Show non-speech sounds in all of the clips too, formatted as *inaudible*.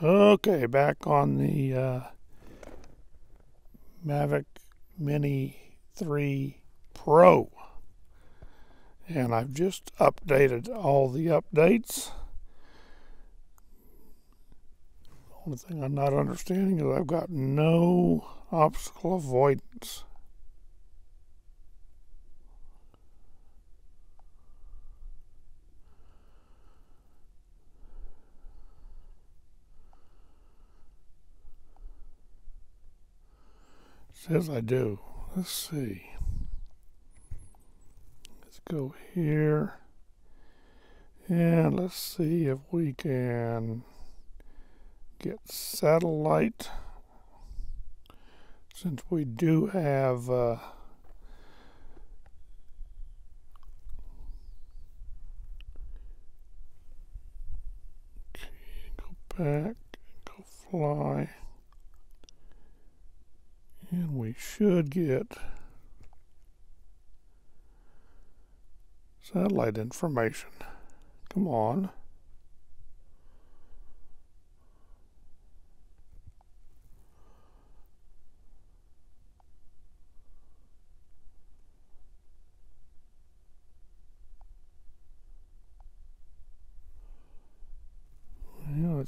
Okay, back on the uh, Mavic Mini 3 Pro. And I've just updated all the updates. The only thing I'm not understanding is I've got no obstacle avoidance. Says I do. Let's see. Let's go here. And let's see if we can get satellite. Since we do have uh, okay, go back, go fly. And we should get satellite information. Come on.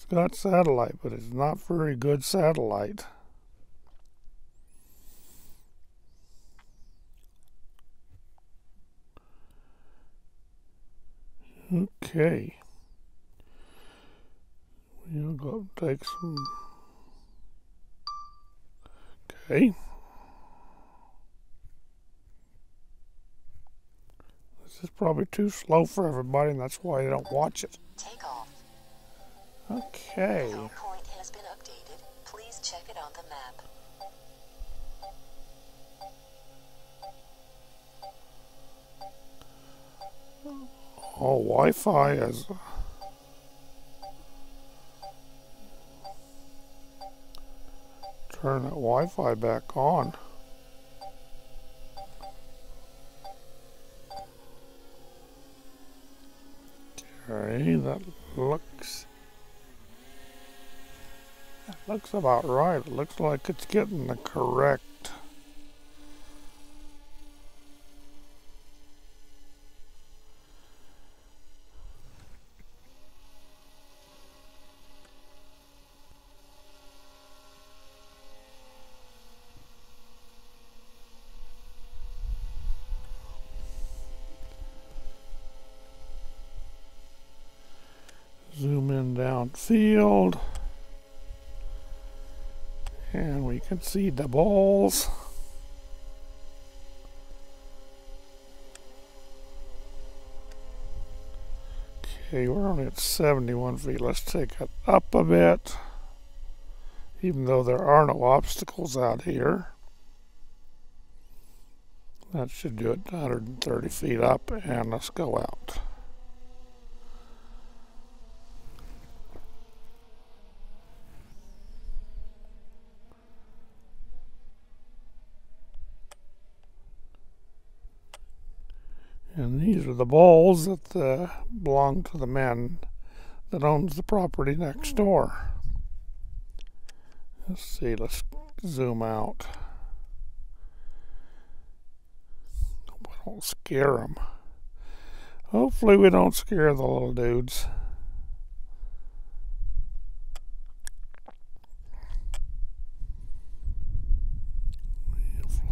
It's got satellite, but it's not very good satellite. Okay. We'll go take some. Okay. This is probably too slow for everybody, and that's why they don't watch it. Take off. Okay. Oh, Wi-Fi is. Turn that Wi-Fi back on. Okay, that looks. That looks about right. It looks like it's getting the correct. Zoom downfield. And we can see the balls. Okay, we're only at 71 feet. Let's take it up a bit. Even though there are no obstacles out here. That should do it 130 feet up and let's go out. And these are the balls that uh, belong to the man that owns the property next door. Let's see, let's zoom out. Hope I don't scare them. Hopefully, we don't scare the little dudes.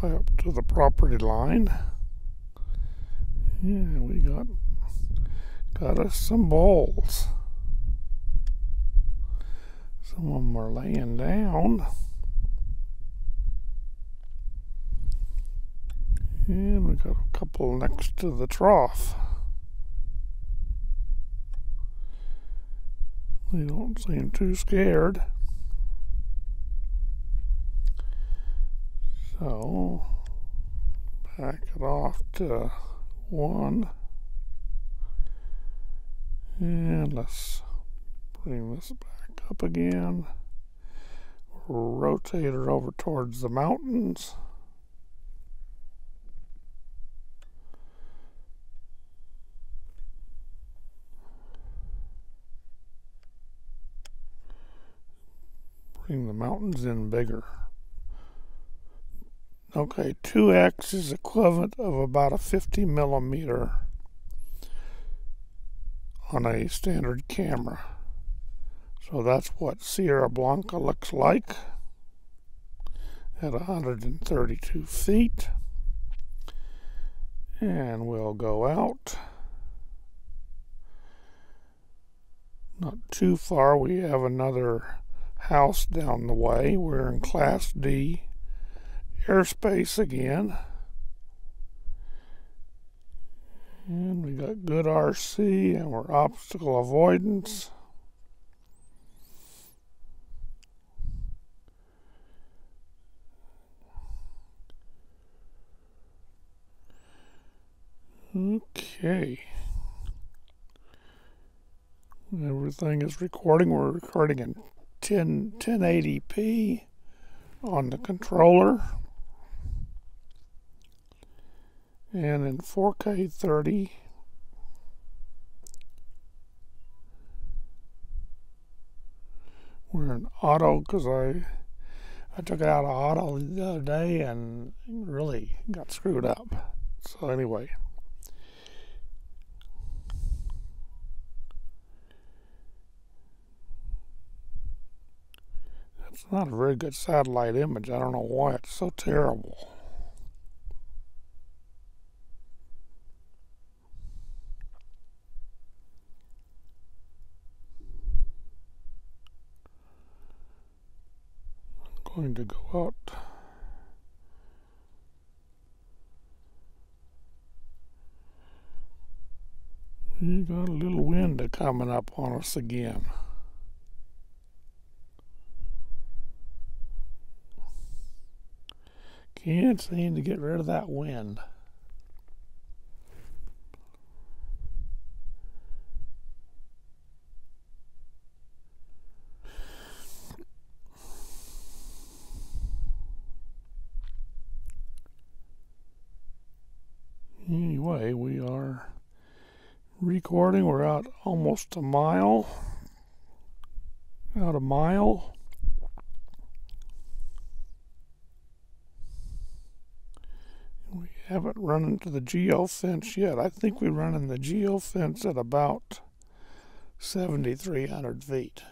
Fly up to the property line. Yeah, we got got us some balls. Some of them are laying down. And we got a couple next to the trough. They don't seem too scared. So, back it off to one. And let's bring this back up again. Rotate it over towards the mountains. Bring the mountains in bigger. Okay, 2x is equivalent of about a 50 millimeter on a standard camera. So that's what Sierra Blanca looks like at 132 feet. And we'll go out. Not too far, we have another house down the way. We're in Class D airspace again. And we got good RC and we're obstacle avoidance. Okay. Everything is recording. We're recording in 10, 1080p on the controller. And in 4K 30. We're in auto because I I took it out of auto the other day and really got screwed up. So anyway. It's not a very good satellite image. I don't know why it's so terrible. Going to go out. You got a little wind coming up on us again. Can't seem to get rid of that wind. Anyway, we are recording. We're out almost a mile. Out a mile. We haven't run into the geo fence yet. I think we run in the geo fence at about 7,300 feet.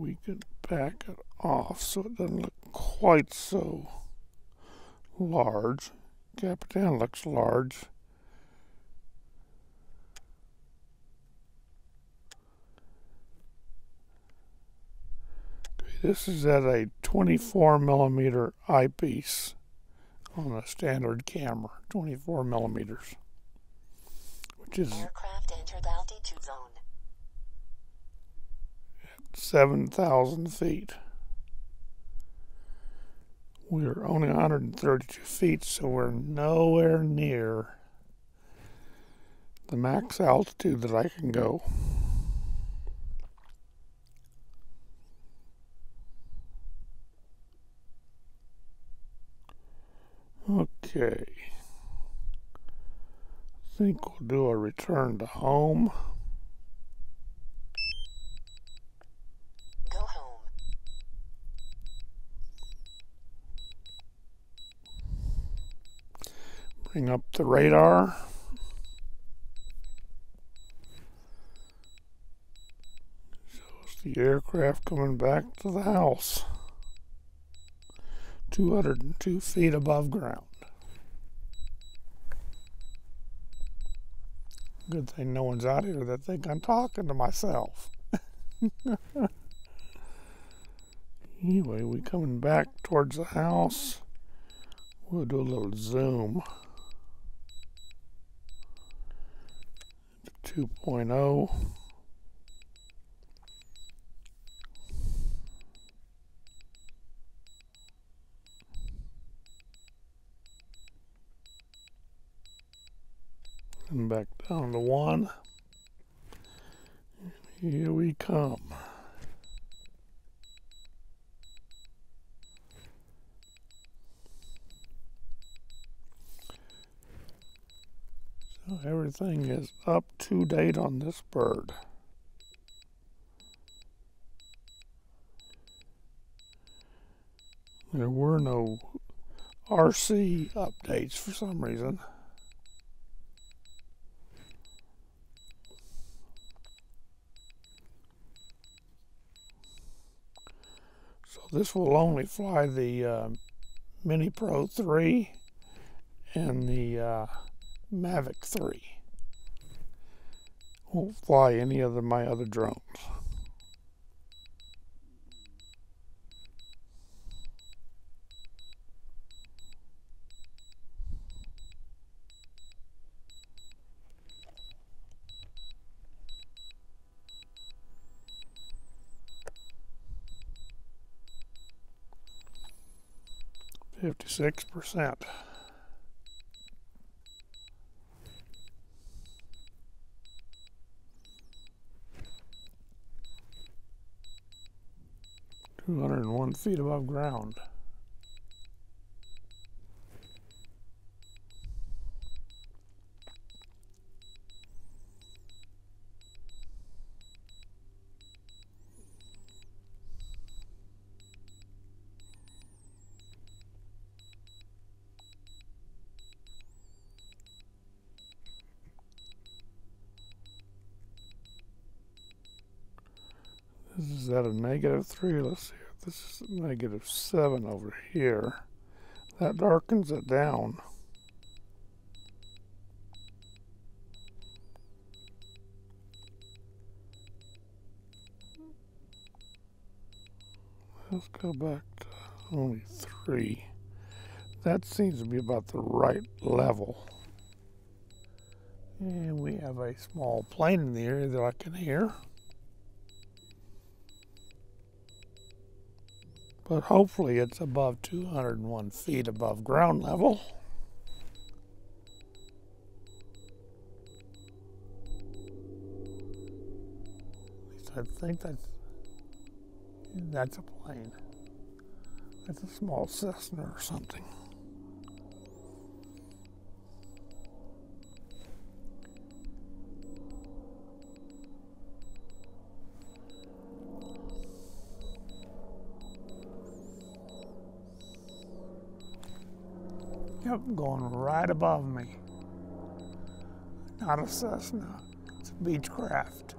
We can back it off so it doesn't look quite so large. Capitan looks large. This is at a 24 millimeter eyepiece on a standard camera, 24 millimeters, which is Aircraft entered altitude zone. 7,000 feet. We're only 132 feet, so we're nowhere near the max altitude that I can go. Okay. I think we'll do a return to home. Go home. Bring up the radar. Shows the aircraft coming back to the house. 202 feet above ground. Good thing no one's out here that think I'm talking to myself. *laughs* anyway, we coming back towards the house. We'll do a little zoom. 2.0. And back down to one. Here we come. Everything is up to date on this bird. There were no RC updates for some reason. So this will only fly the uh, Mini Pro 3 and the uh, Mavic 3. Won't fly any of my other drones. Fifty-six percent. One feet above ground. This is at a negative three. Let's see. This is negative seven over here. That darkens it down. Let's go back to only three. That seems to be about the right level. And we have a small plane in the area that I can hear. But hopefully it's above 201 feet above ground level. At least I think that's that's a plane. That's a small Cessna or something. Yep, going right above me. Not a Cessna, it's a Beechcraft.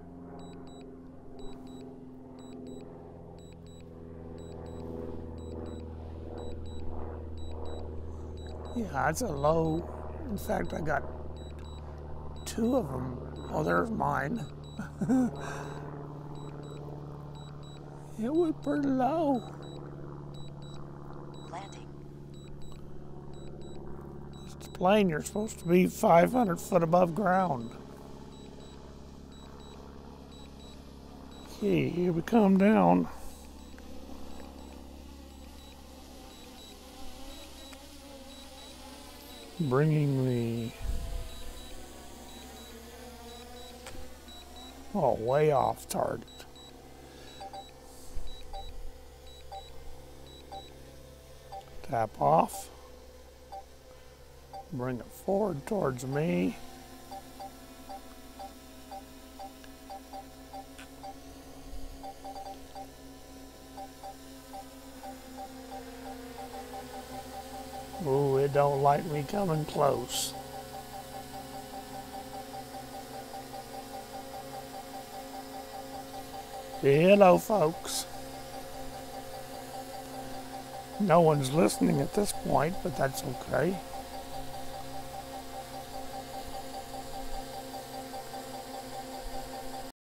Yeah, it's a low. In fact, I got two of them. Oh, there's mine. *laughs* it was pretty low. Landing. It's plane, you're supposed to be 500 foot above ground. Okay, here we come down. Bringing the. Oh, way off target. Tap off. Bring it forward towards me. Ooh, it don't like me coming close. Hello, folks. No one's listening at this point, but that's okay.